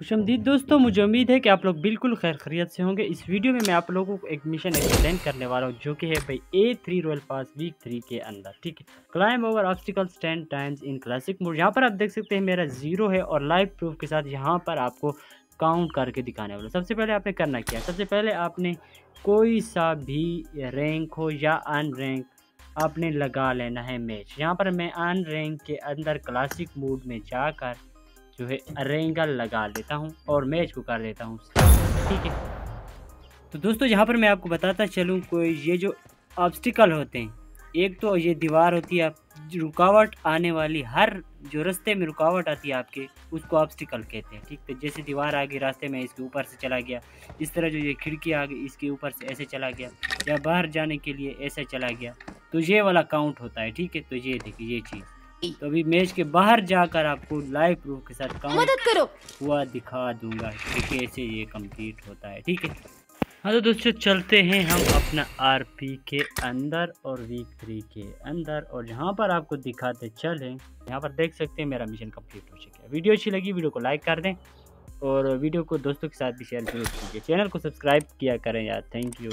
खुशमदीद दोस्तों, मुझे उम्मीद है कि आप लोग बिल्कुल खैर खरीत से होंगे। इस वीडियो में मैं आप लोगों को एक मिशन एक्सप्लेन करने वाला हूँ, जो कि है भाई A three royal pass week three के अंदर, ठीक है? Climb over obstacle ten times in classic mode यहाँ पर आप देख सकते हैं मेरा ज़ीरो है और लाइव प्रूफ के साथ यहाँ पर आपको काउंट करके दिखाने वाला सबसे पहले आपने करना क्या सबसे पहले आपने कोई सा भी रैंक हो या अन रैंक आपने लगा लेना है मैच यहाँ पर मैं अन रैंक के अंदर क्लासिक मोड में जाकर जो है रेंगल लगा लेता हूँ और मैच को कर देता हूँ। ठीक है। तो दोस्तों, यहाँ पर मैं आपको बताता चलूँ कोई ये जो ऑब्स्टिकल होते हैं। एक तो ये दीवार होती है, रुकावट आने वाली हर जो रास्ते में रुकावट आती है आपके, उसको ऑब्स्टिकल कहते हैं। ठीक तो जैसे दीवार आ गई रास्ते में इसके ऊपर से चला गया, इस तरह जो ये खिड़की आ गई इसके ऊपर से ऐसे चला गया, या बाहर जाने के लिए ऐसे चला गया तो ये वाला काउंट होता है। ठीक है तो ये देखिए, ये चीज़। तो अभी मैच के बाहर जाकर आपको लाइव प्रूफ के साथ काम मदद करो। हुआ दिखा दूँगा कि कैसे ये कंप्लीट होता है ठीक है? हाँ तो दोस्तों चलते हैं हम अपना आरपी के अंदर और वीक थ्री के अंदर। और यहाँ पर आपको दिखाते चलें यहाँ पर देख सकते हैं मेरा मिशन कंप्लीट हो चुका है। वीडियो अच्छी लगी वीडियो को लाइक कर दें और वीडियो को दोस्तों के साथ भी शेयर ज़रूर कीजिए। चैनल को सब्सक्राइब किया करें यार। Thank you